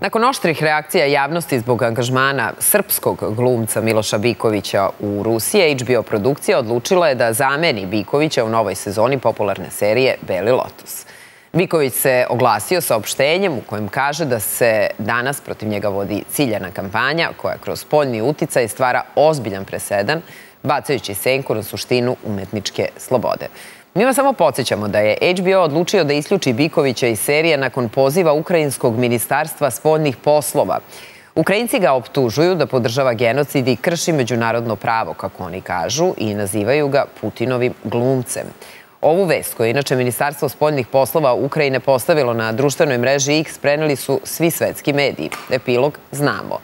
Nakon oštrih reakcija javnosti zbog angažmana srpskog glumca Miloša Bikovića u Rusiji, HBO produkcija odlučila je da zameni Bikovića u novoj sezoni popularne serije Beli Lotus. Biković se oglasio sa opštenjem u kojem kaže da se danas protiv njega vodi ciljena kampanja koja kroz poljni uticaj stvara ozbiljan presedan, bacajući senku na suštinu umetničke slobode. Mi vas samo podsjećamo da je HBO odlučio da isključi Bikovića iz serije nakon poziva Ukrajinskog ministarstva spoljnih poslova. Ukrajinci ga optužuju da podržava genocid i krši međunarodno pravo, kako oni kažu, i nazivaju ga Putinovim glumcem. Ovu vest, koju inače Ministarstvo spoljnih poslova Ukrajine postavilo na društvenoj mreži X, preneli su svi svetski mediji. Epilog znamo.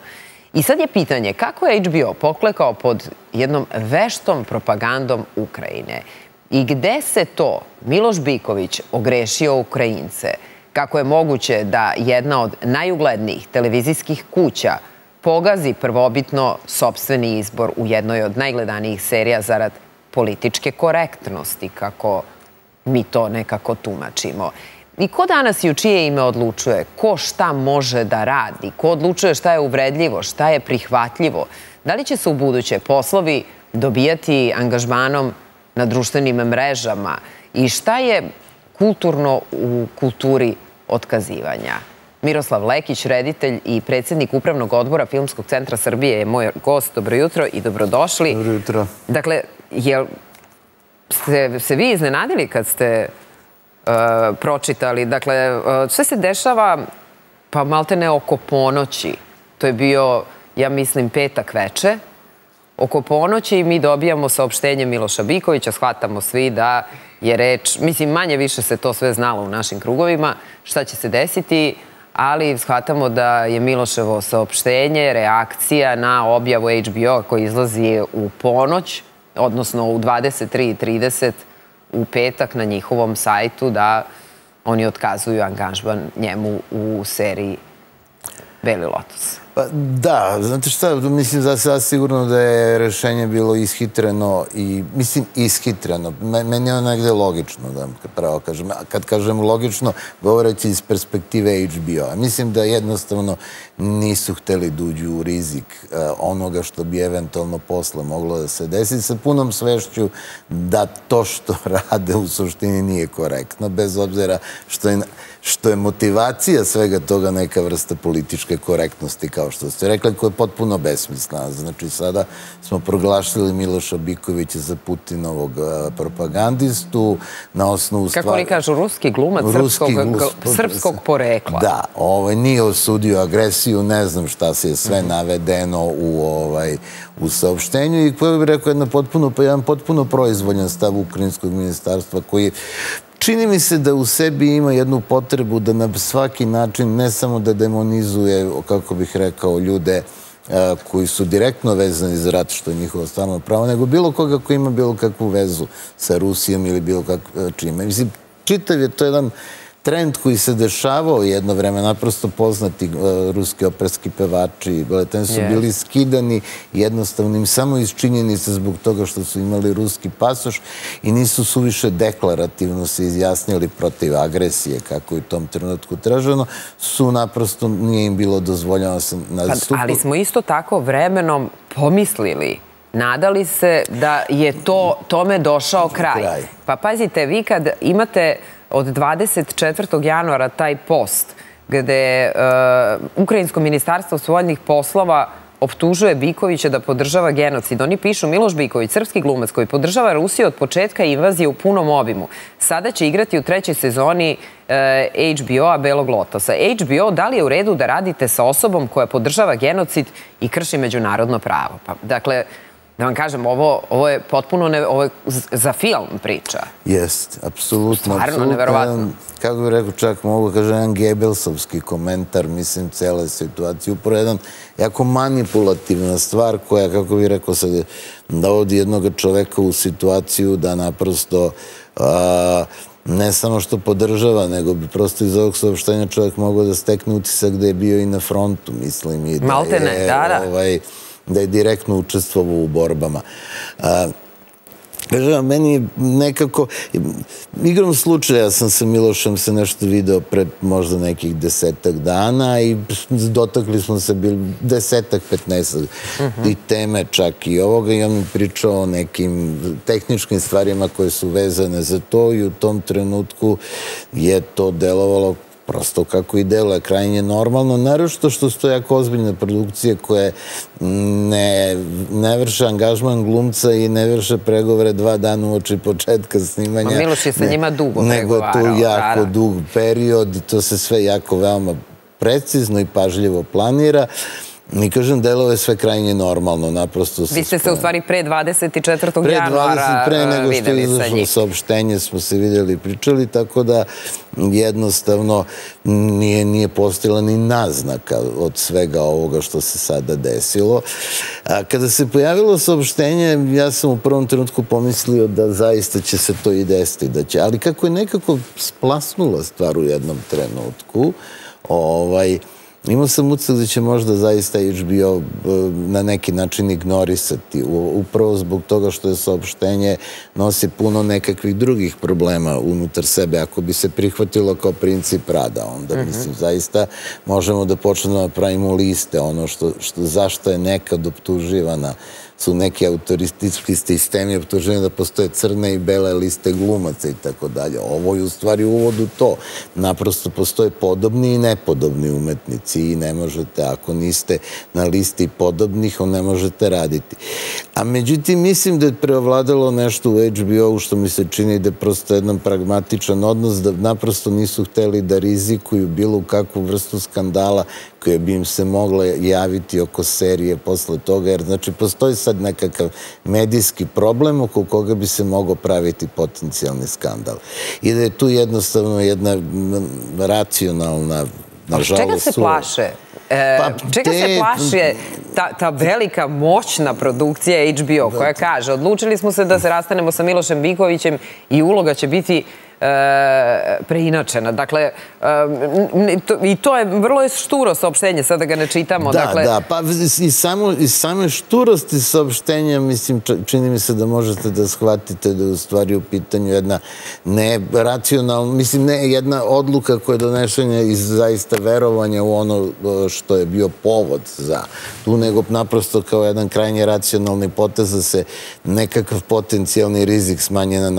I sad je pitanje kako je HBO poklekao pod jednom veštom propagandom Ukrajine. I gde se to Miloš Biković ogrešio Ukrajince? Kako je moguće da jedna od najuglednijih televizijskih kuća pogazi prvobitno sobstveni izbor u jednoj od najgledanijih serija zarad političke korektnosti, kako mi to nekako tumačimo. I ko danas i u čije ime odlučuje? Ko šta može da radi? Ko odlučuje šta je uvredljivo, šta je prihvatljivo? Da li će se u buduće poslovi dobijati angažmanom na društvenim mrežama i šta je kulturno u kulturi otkazivanja. Miroslav Lekić, reditelj i predsjednik Upravnog odbora Filmskog centra Srbije je moj gost. Dobro jutro i dobrodošli. Dobro jutro. Dakle, ste se vi iznenadili kad ste uh, pročitali? Dakle, uh, sve se dešava pa malte ne oko ponoći. To je bio, ja mislim, petak veče oko ponoći mi dobijamo saopštenje Miloša Bikovića, shvatamo svi da je reč, mislim manje više se to sve znalo u našim krugovima, šta će se desiti, ali shvatamo da je Miloševo saopštenje, reakcija na objavu HBO koji izlazi u ponoć, odnosno u 23.30 u petak na njihovom sajtu da oni otkazuju angažban njemu u seriji Beli Lotus. Pa da, znate šta, mislim za sada sigurno da je rešenje bilo ishitreno i, mislim, ishitreno. Meni je ono negde logično, da pravo kažem. Kad kažem logično, govoreći iz perspektive HBO-a. Mislim da jednostavno nisu hteli da uđu u rizik eh, onoga što bi eventualno posle moglo da se desi sa punom svešću da to što rade u suštini nije korektno, bez obzira što je što je motivacija svega toga neka vrsta političke korektnosti, kao što ste rekli, koja je potpuno besmislena. Znači, sada smo proglašili Miloša Bikovića za Putinovog propagandistu na osnovu stvari... Kako li kažu, ruski glumac srpskog porekla. Da, ovaj, nije osudio agresiju, ne znam šta se je sve mhm. navedeno u ovaj, u saopštenju i koji bih rekao jedan potpuno proizvoljan stav Ukrajinskog ministarstva koji Čini mi se da u sebi ima jednu potrebu da na svaki način ne samo da demonizuje, kako bih rekao, ljude e, koji su direktno vezani za rat, što je njihovo stvarno pravo, nego bilo koga koji ima bilo kakvu vezu sa Rusijom ili bilo kakvu e, čime. Mislim, čitav je to jedan trend koji se dešavao jedno vreme, naprosto poznati e, ruski operski pevači, baletani su bili skidani jednostavnim samo iz činjenice zbog toga što su imali ruski pasoš i nisu suviše deklarativno se izjasnili protiv agresije, kako je u tom trenutku traženo, su naprosto, nije im bilo dozvoljeno se nastupu. Ali smo isto tako vremenom pomislili Nadali se da je to tome došao kraj. Pa pazite, vi kad imate od 24. januara taj post gde uh, Ukrajinsko ministarstvo svoljnih poslova optužuje Bikovića da podržava genocid. Oni pišu Miloš Biković, srpski glumac koji podržava Rusiju od početka invazije u punom obimu. Sada će igrati u trećoj sezoni e, HBO-a Belog Lotosa. HBO, da li je u redu da radite sa osobom koja podržava genocid i krši međunarodno pravo? Pa, dakle, da vam kažem, ovo, ovo je potpuno ne, ovo je za film priča. Jest, apsolutno. Stvarno, neverovatno. Kako bih rekao, čak mogu kažem, jedan Gebelsovski komentar, mislim, cele situacije. Upravo jedan jako manipulativna stvar koja, kako bih rekao, sad je dovodi jednog čoveka u situaciju da naprosto a, ne samo što podržava, nego bi prosto iz ovog saopštenja čovjek mogao da stekne utisak da je bio i na frontu, mislim. I da Malte ne, da, da. Ovaj, da je direktno učestvovao u borbama. Kažem, meni nekako, igrom slučaja sam sa Milošem se nešto video pre možda nekih desetak dana i dotakli smo se bili desetak, petnesak i teme čak i ovoga i on mi pričao o nekim tehničkim stvarima koje su vezane za to i u tom trenutku je to delovalo prosto kako i deluje, krajnje normalno, narošto što su to jako ozbiljne produkcije koje ne, ne vrše angažman glumca i ne vrše pregovore dva dana uoči početka snimanja. Ma Miloš je sa njima dugo Nego tu jako dug period i to se sve jako veoma precizno i pažljivo planira. Mi kažem, delove je sve krajnje normalno, naprosto... Vi ste se u stvari pre 24. januara Pre nego što je izašlo saopštenje smo se vidjeli i pričali, tako da jednostavno nije, nije postila ni naznaka od svega ovoga što se sada desilo. A kada se pojavilo saopštenje, ja sam u prvom trenutku pomislio da zaista će se to i desiti. Da će, ali kako je nekako splasnula stvar u jednom trenutku, ovaj, Imao sam utisak da će možda zaista HBO e, na neki način ignorisati, upravo zbog toga što je saopštenje nosi puno nekakvih drugih problema unutar sebe. Ako bi se prihvatilo kao princip rada, onda mhm. mislim zaista možemo da počnemo da pravimo liste, ono što, što zašto je nekad optuživana su neki autoristički sistemi optuženi da postoje crne i bele liste glumaca i tako dalje. Ovo je u stvari uvod u to. Naprosto postoje podobni i nepodobni umetnici i ne možete, ako niste na listi podobnih, on ne možete raditi. A međutim, mislim da je preovladalo nešto u HBO-u što mi se čini da je prosto jedan pragmatičan odnos, da naprosto nisu hteli da rizikuju bilo kakvu vrstu skandala koje bi im se mogle javiti oko serije posle toga, jer znači postoji sad nekakav medijski problem oko koga bi se mogo praviti potencijalni skandal. I da je tu jednostavno jedna racionalna, nažalost... Čega se plaše? E, pa čega se plaše ta velika, moćna produkcija HBO koja kaže odlučili smo se da se rastanemo sa Milošem Bikovićem i uloga će biti E, preinačena. Dakle, e, i to je vrlo šturo saopštenje, sada ga ne čitamo. Da, da, pa i same šturosti saopštenja, mislim, čini mi se da možete da shvatite da je u stvari u pitanju jedna neracionalna, mislim, ne jedna odluka koja je donešenja iz zaista verovanja u ono što je bio povod za tu, nego naprosto kao jedan krajnje racionalni potez da se nekakav potencijalni rizik smanje na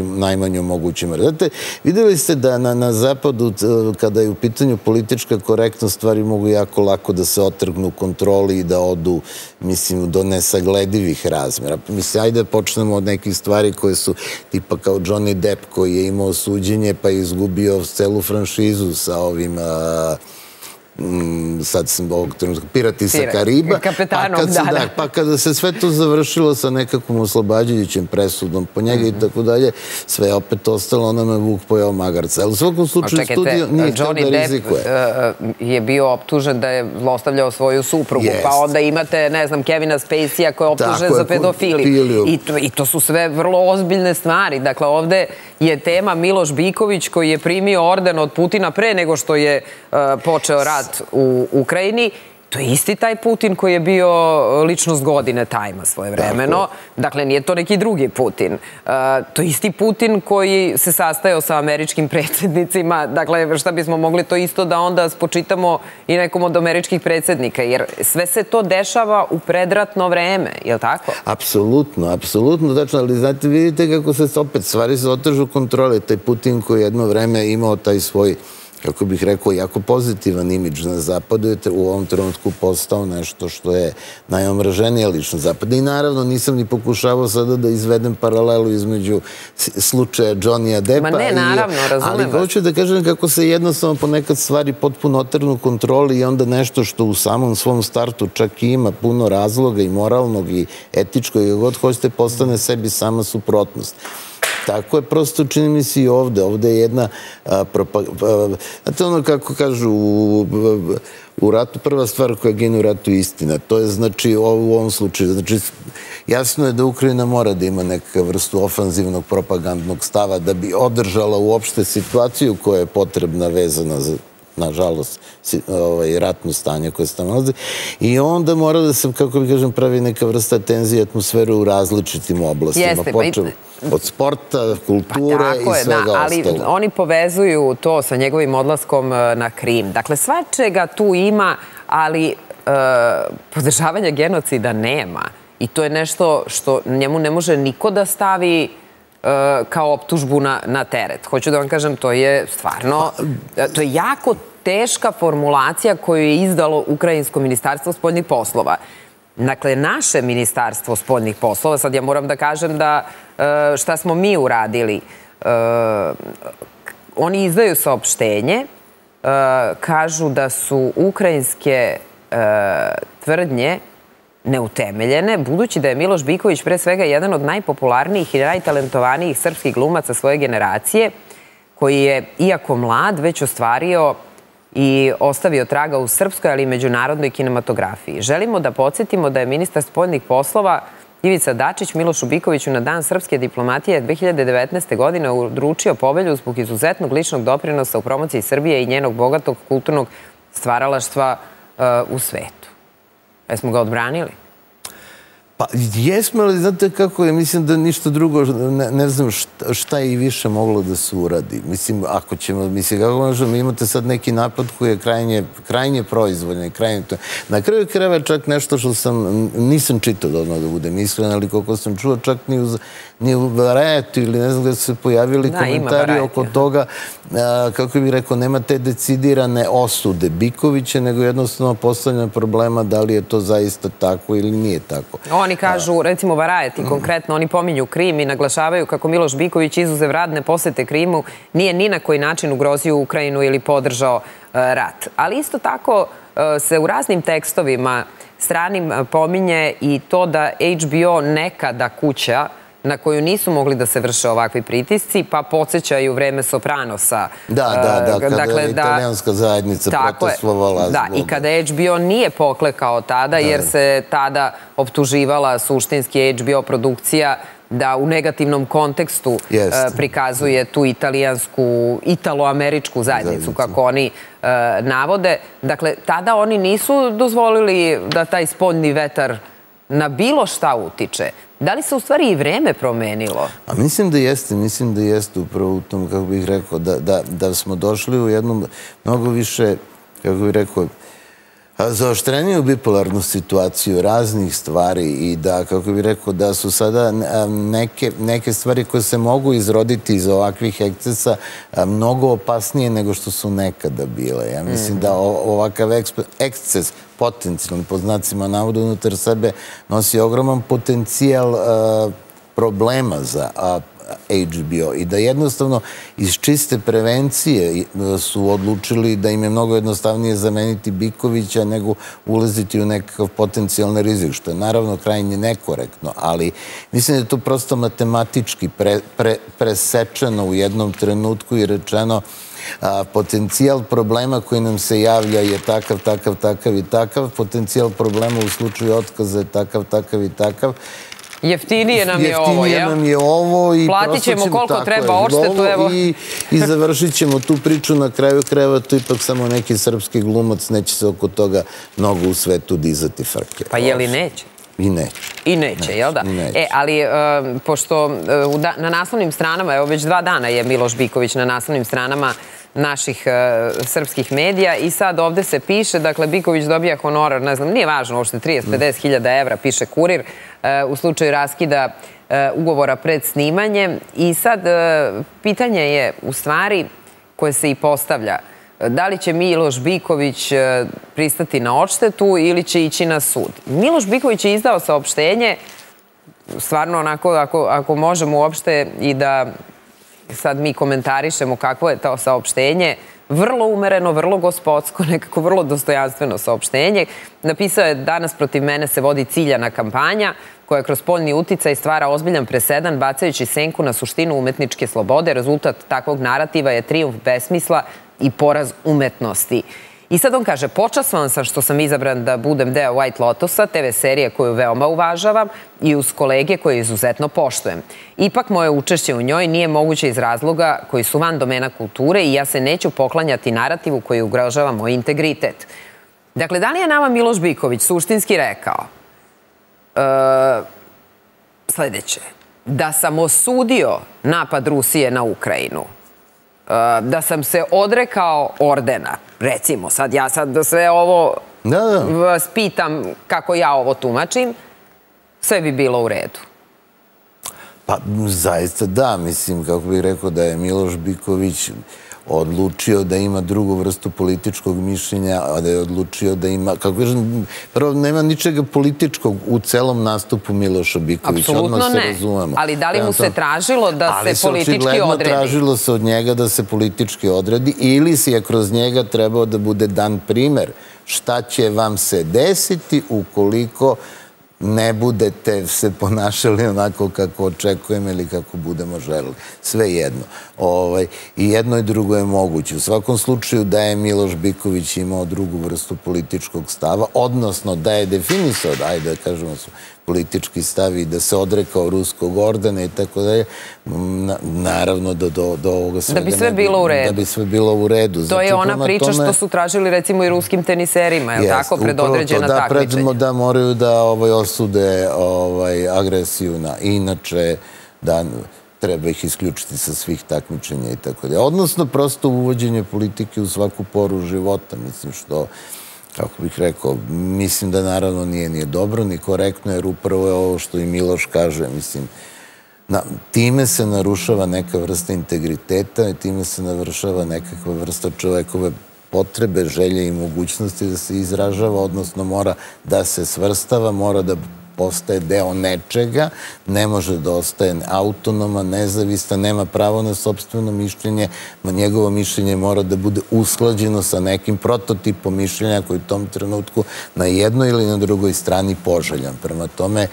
najmanju mogućim razliku. Znate, videli ste da na zapadu, kada je u pitanju politička korektnost, stvari mogu jako lako da se otrgnu kontroli i da odu, mislim, do nesagledivih razmjera. Mislim, ajde počnemo od nekih stvari koje su tipa kao Johnny Depp koji je imao suđenje pa je izgubio celu franšizu sa ovim... Mm, sad sam ovog trenutka, pirati sa Kariba. Kapetanom, da, da. Pa kada se sve to završilo sa nekakvom oslobađajućim presudom po njega i mhm. tako dalje, sve je opet ostalo, ona me Vuk pojao magarca. Ali u svakom slučaju studio nije htio da rizikuje. Johnny Depp je bio optužen da je zlostavljao svoju suprugu, pa onda imate, ne znam, Kevina Spacey-a koji je optužen za pedofiliju. I to su sve vrlo ozbiljne stvari. Dakle, ovde je tema Miloš Biković koji je primio orden od Putina pre nego što je e, počeo rat u Ukrajini. To je isti taj Putin koji je bio ličnost godine tajma svoje vremeno. Dakle, nije to neki drugi Putin. E, to je isti Putin koji se sastajao sa američkim predsjednicima. Dakle, šta bismo mogli to isto da onda spočitamo i nekom od američkih predsjednika. Jer sve se to dešava u predratno vreme, je li tako? Apsolutno, apsolutno. Tačno, ali znate, vidite kako se opet stvari se otežu kontrole. Taj Putin koji jedno vreme imao taj svoj kako bih rekao, jako pozitivan imidž na zapadu, je u ovom trenutku postao nešto što je najomraženije lično zapada. I naravno nisam ni pokušavao sada da izvedem paralelu između slučaja Johnny Deppa. Ma ne, naravno, razumem Ali hoću da kažem kako se jednostavno ponekad stvari potpuno otrnu kontroli i onda nešto što u samom svom startu čak i ima puno razloga i moralnog i etičkog i god hoćete postane sebi sama suprotnost. Tako je, prosto čini mi se i ovde. Ovde je jedna propaganda. Znate ono kako kažu u ratu, prva stvar koja gine u ratu je istina. To je znači u ovom slučaju. Znači, jasno je da Ukrajina mora da ima neka vrstu ofanzivnog propagandnog stava da bi održala uopšte situaciju koja je potrebna vezana za nažalost, ovaj, ratno stanje koje se tamo nalazi. I onda mora da se, kako bi kažem, pravi neka vrsta tenzije atmosfere u različitim oblastima. Jeste, pa i... Od sporta, kulture pa i svega ostalo. Ali oni povezuju to sa njegovim odlaskom e, na Krim. Dakle, svačega tu ima, ali e, podržavanja genocida nema. I to je nešto što njemu ne može niko da stavi E, kao optužbu na, na teret. Hoću da vam kažem, to je stvarno, e, to je jako teška formulacija koju je izdalo Ukrajinsko ministarstvo spoljnih poslova. Dakle, naše ministarstvo spoljnih poslova, sad ja moram da kažem da e, šta smo mi uradili, oni izdaju saopštenje, kažu da su ukrajinske tvrdnje neutemeljene, budući da je Miloš Biković pre svega jedan od najpopularnijih i najtalentovanijih srpskih glumaca svoje generacije, koji je, iako mlad, već ostvario i ostavio traga u srpskoj, ali i međunarodnoj kinematografiji. Želimo da podsjetimo da je ministar spoljnih poslova Ivica Dačić Milošu Bikoviću na dan srpske diplomatije 2019. godine udručio povelju zbog izuzetnog ličnog doprinosa u promociji Srbije i njenog bogatog kulturnog stvaralaštva uh, u svetu. Jesmo ga odbranili? Pa jesmo, ali znate kako je, mislim da ništa drugo, ne, ne znam šta, šta je i više moglo da se uradi. Mislim, ako ćemo, mislim, kako možemo, imate sad neki napad koji je krajnje, krajnje proizvoljni, krajnje to. Na kraju kreva čak nešto što sam, nisam čitao da odmah da budem iskren, ali koliko sam čuo, čak ni uz, ni u Varetu ili ne znam gdje su se pojavili da, komentari oko toga, a, kako bih rekao, nema te decidirane osude Bikovića, nego jednostavno postavljena problema da li je to zaista tako ili nije tako. Oni kažu, recimo Varajeti konkretno, oni pominju Krim i naglašavaju kako Miloš Biković izuzev radne posete Krimu nije ni na koji način ugrozio Ukrajinu ili podržao rat. Ali isto tako se u raznim tekstovima stranim pominje i to da HBO nekada kuća na koju nisu mogli da se vrše ovakvi pritisci, pa podsjećaju vreme Sopranosa. Da, da, da, kada dakle, je italijanska zajednica protestvovala. Da, i kada HBO nije poklekao tada, jer se tada optuživala suštinski HBO produkcija da u negativnom kontekstu e, prikazuje tu italijansku, italo-američku zajednicu, kako oni e, navode. Dakle, tada oni nisu dozvolili da taj spoljni vetar na bilo šta utiče. Da li se u stvari i vreme promenilo? A mislim da jeste, mislim da jeste upravo u tom, kako bih rekao, da, da, da smo došli u jednu mnogo više, kako bih rekao, zaoštreniju bipolarnu situaciju raznih stvari i da, kako bih rekao, da su sada neke, neke stvari koje se mogu izroditi iz ovakvih ekcesa mnogo opasnije nego što su nekada bile. Ja mislim da ovakav ekces potencijalni po znacima navoda unutar sebe nosi ogroman potencijal problema za HBO i da jednostavno iz čiste prevencije e, su odlučili da im je mnogo jednostavnije zameniti Bikovića nego ulaziti u nekakav potencijalni rizik, što je naravno krajnje nekorektno, ali mislim da je to prosto matematički presečeno u jednom trenutku i rečeno potencijal problema koji nam se javlja je takav, takav, takav i takav, potencijal problema u slučaju otkaza je takav, takav i takav Jeftinije nam je ovo, jel? Jeftinije nam je ovo i Platit ćemo koliko treba oštetu, evo. I završit ćemo tu priču na kraju kreva, to ipak samo neki srpski glumac, neće se oko toga mnogo u svetu dizati frke. Pa je li neće? I neće. I neće, jel da? E, ali pošto na naslovnim stranama, evo već dva dana je Miloš Biković na naslovnim stranama naših e, srpskih medija i sad ovde se piše, dakle, Biković dobija honorar, ne znam, nije važno, uopšte 30-50 hiljada evra, piše kurir, e, u slučaju raskida e, ugovora pred snimanjem. I sad pitanje je, u stvari, koje se i postavlja, da li će Miloš Biković e, pristati na odštetu ili će ići na sud. Miloš Biković je izdao saopštenje, stvarno onako, ako, ako možemo uopšte i da sad mi komentarišemo kakvo je to saopštenje, vrlo umereno, vrlo gospodsko, nekako vrlo dostojanstveno saopštenje. Napisao je danas protiv mene se vodi ciljana kampanja koja kroz poljni uticaj stvara ozbiljan presedan bacajući senku na suštinu umetničke slobode. Rezultat takvog narativa je triumf besmisla i poraz umetnosti. I sad on kaže, počasvan sam što sam izabran da budem deo White Lotusa, TV serije koju veoma uvažavam i uz kolege koje izuzetno poštujem. Ipak moje učešće u njoj nije moguće iz razloga koji su van domena kulture i ja se neću poklanjati narativu koji ugrožava moj integritet. Dakle, da li je nama Miloš Biković suštinski rekao e, sljedeće, da sam osudio napad Rusije na Ukrajinu, da sam se odrekao ordena, recimo, sad ja sad da sve ovo vas pitam kako ja ovo tumačim, sve bi bilo u redu. Pa, zaista da, mislim, kako bih rekao da je Miloš Biković odlučio da ima drugu vrstu političkog mišljenja, a da je odlučio da ima, kako kažem, prvo nema ničega političkog u celom nastupu Miloša Bikovića. Apsolutno ne, ali da li mu se tražilo da se politički odredi? Ali se tražilo se od njega da se politički odredi ili si je kroz njega trebao da bude dan primer šta će vam se desiti ukoliko ne budete se ponašali onako kako očekujem ili kako budemo želeli. Sve jedno. Ovaj, I jedno i drugo je moguće. U svakom slučaju da je Miloš Biković imao drugu vrstu političkog stava, odnosno da je definisao, da ajde da kažemo politički stavi, da se odrekao ruskog ordena i tako da je, naravno do, do, do ovoga svega... Da bi sve bilo u redu. Da bi sve bilo u redu. To je ona priča što su tražili recimo i ruskim teniserima, je li tako, predodređena da, takmičenja? Da, moraju da ovaj, osude ovaj, agresiju na inače, da treba ih isključiti sa svih takmičenja i tako da. Odnosno, prosto uvođenje politike u svaku poru života, mislim što kako bih rekao, mislim da naravno nije nije dobro, ni korektno, jer upravo je ovo što i Miloš kaže, mislim, na, time se narušava neka vrsta integriteta i time se narušava nekakva vrsta čovekove potrebe, želje i mogućnosti da se izražava, odnosno mora da se svrstava, mora da postaje deo nečega, ne može da ostaje autonoma, nezavista, nema pravo na sobstveno mišljenje, ma njegovo mišljenje mora da bude usklađeno sa nekim prototipom mišljenja koji u tom trenutku na jednoj ili na drugoj strani poželjan. Prema tome,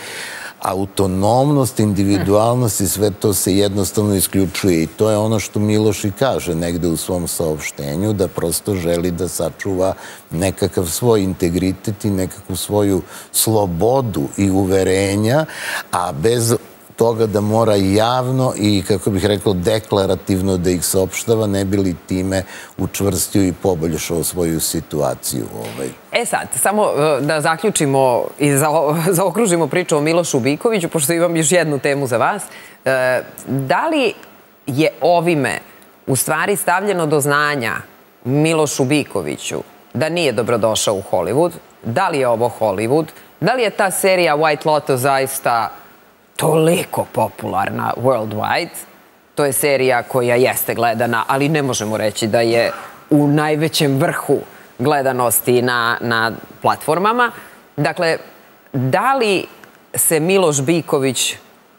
autonomnost, individualnost i sve to se jednostavno isključuje. I to je ono što Miloš i kaže negde u svom saopštenju, da prosto želi da sačuva nekakav svoj integritet i nekakvu svoju slobodu i uverenja, a bez toga da mora javno i, kako bih rekao, deklarativno da ih saopštava, ne bi li time učvrstio i poboljšao svoju situaciju. Ovaj. E sad, samo e, da zaključimo i zaokružimo priču o Milošu Bikoviću, pošto imam još jednu temu za vas. E, da li je ovime u stvari stavljeno do znanja Milošu Bikoviću da nije dobrodošao u Hollywood? Da li je ovo Hollywood? Da li je ta serija White Lotus zaista toliko popularna worldwide. To je serija koja jeste gledana, ali ne možemo reći da je u najvećem vrhu gledanosti na, na platformama. Dakle, da li se Miloš Biković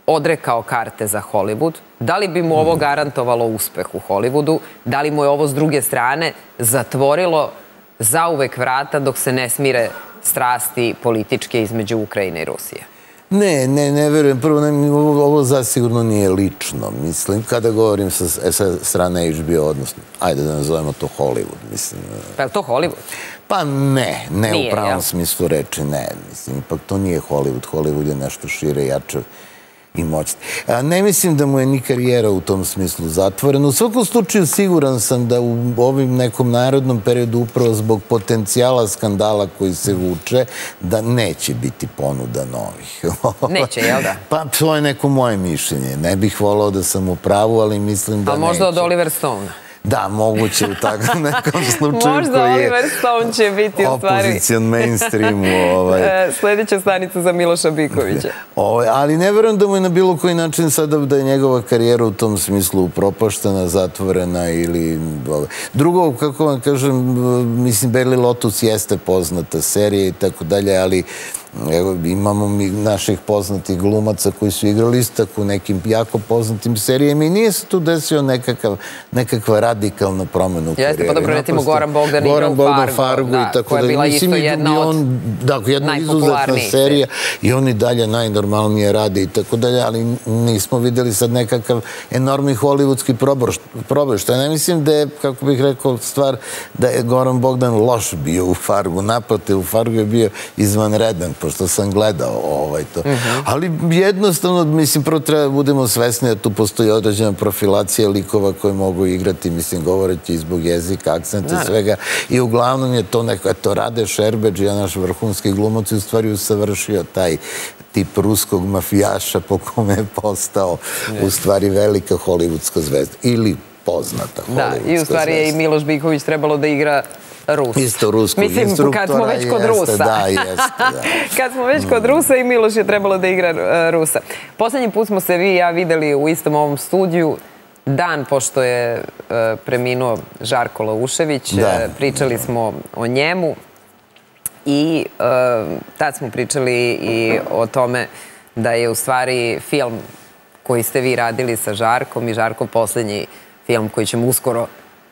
odrekao karte za Hollywood? Da li bi mu ovo garantovalo uspeh u Hollywoodu? Da li mu je ovo s druge strane zatvorilo zauvek vrata dok se ne smire strasti političke između Ukrajine i Rusije? Ne, ne, ne verujem. Prvo, ne, ovo zasigurno nije lično. Mislim, kada govorim sa, sa strane HBO, odnosno, ajde da nazovemo to Hollywood, mislim. Pa je to Hollywood? Pa ne, ne nije, u pravom smislu reči, ne. Mislim, ipak to nije Hollywood. Hollywood je nešto šire, jače i moćni. Ne mislim da mu je ni karijera u tom smislu zatvorena. U svakom slučaju siguran sam da u ovim nekom narodnom periodu upravo zbog potencijala skandala koji se vuče, da neće biti ponuda novih. Neće, jel da? Pa to je neko moje mišljenje. Ne bih volao da sam u pravu, ali mislim da neće. A možda od Oliver Stone? Da, moguće u takvom nekom slučaju Možda Oliver Stone će biti u stvari... Opozicijan mainstreamu. Ovaj. E, sljedeća stanica za Miloša Bikovića. Ovaj, ali ne verujem da mu je na bilo koji način sada da je njegova karijera u tom smislu upropaštena, zatvorena ili... Ovaj. Drugo, kako vam kažem, mislim, Berli Lotus jeste poznata serija i tako dalje, ali Evo, imamo mi naših poznatih glumaca koji su igrali istak u nekim jako poznatim serijama i nije se tu desio nekakav, nekakva radikalna promjena u karijeri. Jeste, pa dobro, recimo Goran Bogdan igra u Fargo, Fargo da, i tako koja je bila isto jedna od on, da, jedna izuzetna serija. i oni dalje najnormalnije rade i tako dalje, ali nismo videli sad nekakav enormni hollywoodski proboj, što ja ne mislim da je, kako bih rekao, stvar da je Goran Bogdan loš bio u Fargu, naprate u Fargu je bio izvanredan, pošto sam gledao ovaj to. Mhm. Ali jednostavno, mislim, prvo treba da budemo svesni da tu postoji određena profilacija likova koje mogu igrati, mislim, govoreći izbog jezika, akcenta, svega. I uglavnom je to neko, eto, Rade Šerbeđ, ja naš vrhunski glumac, u stvari usavršio taj tip ruskog mafijaša po kome je postao u stvari velika hollywoodska zvezda. Ili poznata hollywoodska zvezda. Da, i u stvari je i Miloš Biković trebalo da igra Rus. Isto ruskog Mislim, instruktora. Mislim, kad smo već kod Rusa. Da, jeste, da. kad smo već kod Rusa i Miloš je trebalo da igra e, Rusa. Poslednji put smo se vi i ja videli u istom ovom studiju dan pošto je e, preminuo Žarko Laušević. Da. E, pričali smo o njemu i tad smo pričali i o tome da je u stvari film koji ste vi radili sa Žarkom i Žarko poslednji film koji ćemo uskoro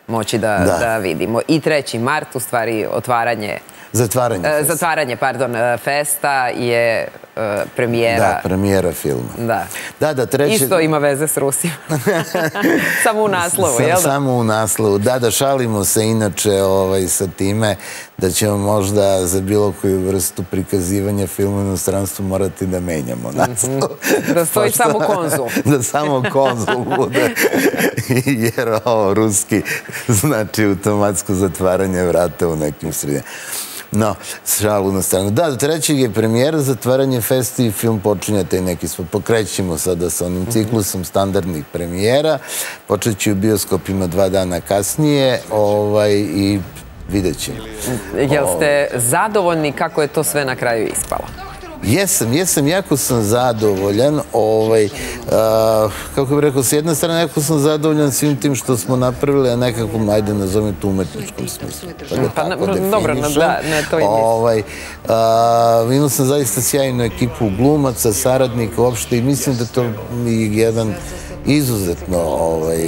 moći da vidimo. I 3. mart, u stvari, otvaranje... Zatvaranje e, festa. Zatvaranje, pardon, e, festa je e, premijera... Da, premijera filma. Da. Da, da, treći... Isto ima veze s Rusijom. Samo u naslovu, jel da? Samo u naslovu. Da, da, šalimo se inače ovaj, sa time da ćemo možda za bilo koju vrstu prikazivanja filmu u inostranstvu morati da menjamo naslov. Da stoji samo konzul. Da samo konzul bude. Jer ovo ruski znači automatsko zatvaranje vrata u nekim sredinama. No, šalu na stranu. Da, do trećeg je premijera, zatvaranje festi i film počinje taj neki svoj. Pokrećimo sada sa onim ciklusom standardnih premijera. Počet će u bioskopima dva dana kasnije ovaj, i vidjet ćemo. Jel ste zadovoljni kako je to sve na kraju ispalo? Jesam, jesam, jako sam zadovoljan. Ovaj, kako bih rekao, s jedne strane, jako sam zadovoljan svim tim što smo napravili, a nekako, ajde, nazovem to umetničkom smislu. Pa, dobro, da, ne, to je ovaj, Imao sam zaista sjajnu ekipu glumaca, saradnika uopšte i mislim da to je jedan izuzetno ovaj,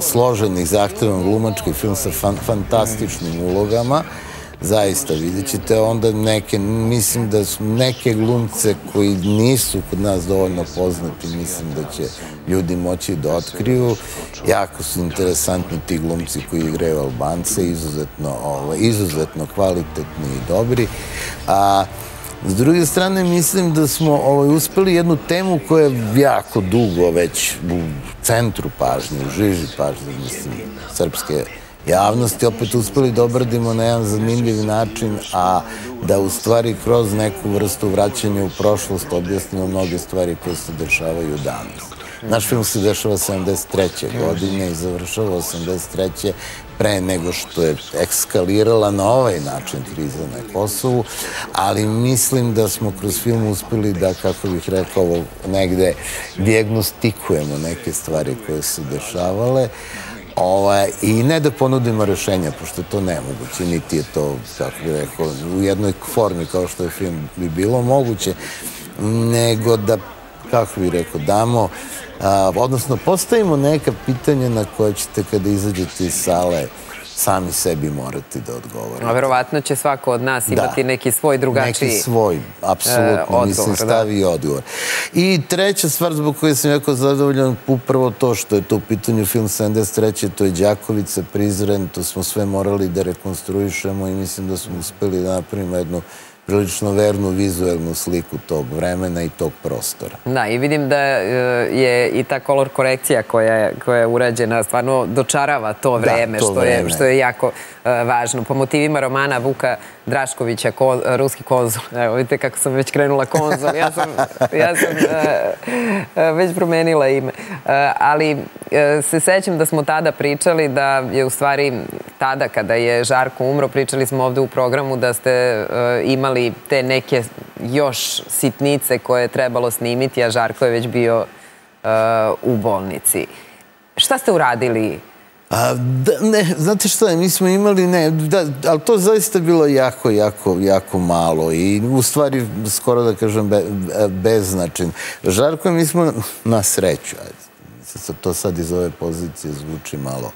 složen i zahtevan glumački film sa fantastičnim ulogama zaista vidjet ćete onda neke, mislim da su neke glumce koji nisu kod nas dovoljno poznati, mislim da će ljudi moći da otkriju. Jako su interesantni ti glumci koji igraju Albance, izuzetno, ovaj, izuzetno kvalitetni i dobri. A, S druge strane, mislim da smo ovaj, uspeli jednu temu koja je jako dugo već u centru pažnje, u žiži pažnje, mislim, srpske javnosti opet uspeli da obradimo na jedan zanimljiv način, a da u stvari kroz neku vrstu vraćanja u prošlost objasnimo mnoge stvari koje se dešavaju danas. Naš film se dešava 73. godine i završava 83. pre nego što je ekskalirala na ovaj način kriza na Kosovu, ali mislim da smo kroz film uspeli da, kako bih rekao, negde diagnostikujemo neke stvari koje su dešavale, Ovaj, I ne da ponudimo rešenja, pošto je to nemoguće, niti je to, kako bih rekao, u jednoj formi kao što je film bi bilo moguće, nego da, kako bih rekao, damo, odnosno postavimo neka pitanja na koje ćete kada izađete iz sale sami sebi morati da odgovorite. A verovatno će svako od nas imati neki svoj drugačiji Neki svoj, apsolutno, e, mislim, stavi odgovor. I treća stvar zbog koje sam jako zadovoljan, upravo to što je to u pitanju film 73. To je Đakovica, Prizren, to smo sve morali da rekonstruišemo i mislim da smo uspeli da napravimo jednu prilično vernu vizuelnu sliku tog vremena i tog prostora. Da, i vidim da e, je i ta kolor korekcija koja je urađena stvarno dočarava to vreme, što je jako e, važno. Po motivima romana Vuka Draškovića, ruski konzul, evo vidite kako sam već krenula konzul, ja sam e, već promenila ime. Ali se sećam da smo tada pričali da je u stvari tada kada je Žarko umro, pričali smo ovde u programu da ste e, imali te neke još sitnice koje je trebalo snimiti, a Žarko je već bio e, u bolnici. Šta ste uradili A, da, ne, znate šta, mi smo imali, ne, da, ali to zaista bilo jako, jako, jako malo i u stvari, skoro da kažem, be, beznačin. Žarko, mi smo na sreću, ajde, to sad iz ove pozicije zvuči malo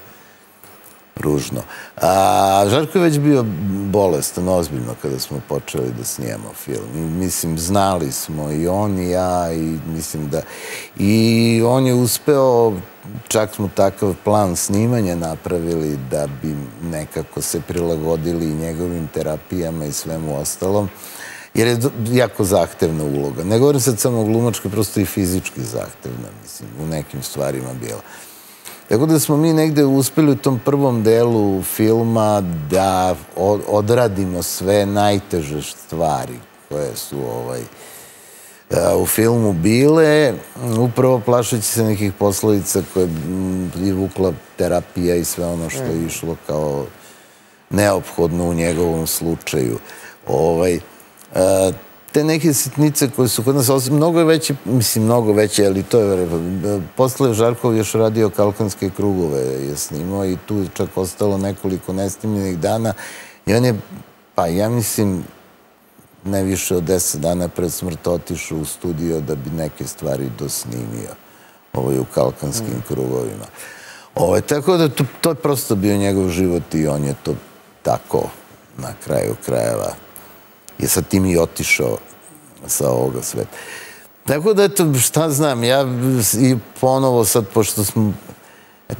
ružno. A, Žarko je već bio bolestan, ozbiljno, kada smo počeli da snijemo film. I, mislim, znali smo i on i ja i mislim da... I on je uspeo, čak smo takav plan snimanja napravili da bi nekako se prilagodili i njegovim terapijama i svemu ostalom. Jer je jako zahtevna uloga. Ne govorim sad samo o glumačkoj, prosto i fizički zahtevna, mislim, u nekim stvarima bila. Tako da smo mi negde uspeli u tom prvom delu filma da odradimo sve najteže stvari koje su ovaj, u filmu bile, upravo plašeći se nekih posledica koje je vukla terapija i sve ono što je mm. išlo kao neophodno u njegovom slučaju. Ovaj, te neke sitnice koje su kod nas, mnogo je veće, mislim, mnogo veće, ali to je, posle Žarkov još radio Kalkanske krugove, je snimao i tu je čak ostalo nekoliko nesnimljenih dana i on je, pa ja mislim, ne više od deset dana pred smrt otišao u studio da bi neke stvari dosnimio ovo je u Kalkanskim mm. krugovima. Ovo je tako da to, to je prosto bio njegov život i on je to tako na kraju krajeva je sa tim i otišao sa ovoga sveta. Tako da, eto, šta znam, ja i ponovo sad, pošto smo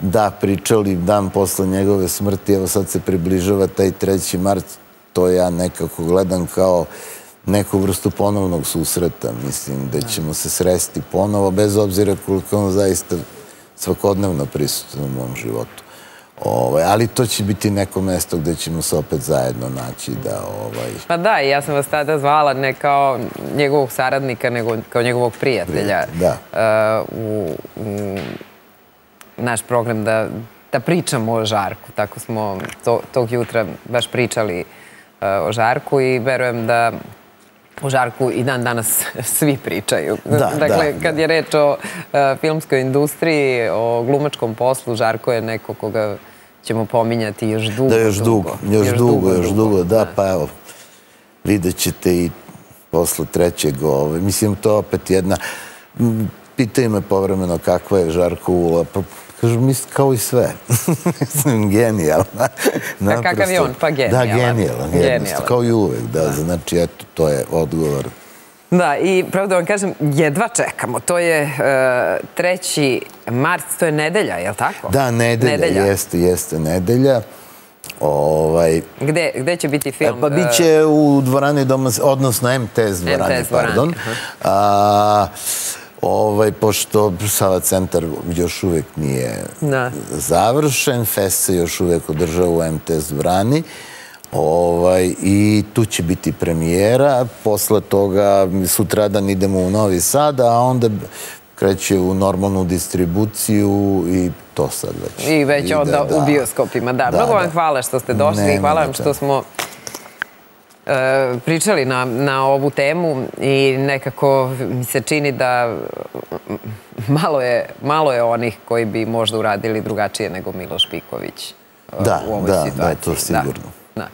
da, pričali dan posle njegove smrti, evo sad se približava taj 3. mart, to ja nekako gledam kao neku vrstu ponovnog susreta. Mislim da ćemo se sresti ponovo, bez obzira koliko on zaista svakodnevno prisutno u mom životu. Ovaj, ali to će biti neko mesto gde ćemo se opet zajedno naći da... Ovaj... Pa da, ja sam vas tada zvala ne kao njegovog saradnika, nego kao njegovog prijatelja da. Uh, u, u naš program da, da pričamo o Žarku. Tako smo to, tog jutra baš pričali uh, o Žarku i verujem da o Žarku i dan danas svi pričaju. Da, dakle, kad je reč o uh, filmskoj industriji, o glumačkom poslu, Žarko je neko koga ćemo pominjati još dugo. Da, još dugo, još dugo, još dugo, da, pa evo, vidjet ćete i posle trećeg ove. Mislim, to opet jedna, pitaju me povremeno kakva je Žarko Ula, pa kažu, mislim, kao i sve. Mislim, genijalna. Kakav je on, pa genijalan. Da, genijalan, kao i uvek, da, znači, eto, to je odgovor. Da, i pravo da vam kažem, jedva čekamo. To je e, treći mart, to je nedelja, je li tako? Da, nedelja, jeste, jeste nedelja. Ovaj, gde, gde će biti film? E, pa bit će u dvorani doma, odnosno MTS dvorani, pardon. A, ovaj, pošto Sava centar još uvijek nije da. završen, fest se još uvijek održava u MTS dvorani. Ovaj, I tu će biti premijera, posle toga sutradan idemo u Novi Sad, a onda kreće u normalnu distribuciju i to sad već. I već onda u bioskopima, da. Mnogo vam hvala što ste došli i hvala vam što smo e, pričali na, na ovu temu i nekako mi se čini da malo je, malo je onih koji bi možda uradili drugačije nego Miloš Piković e, u ovoj situaciji. Da, da, to sigurno. 那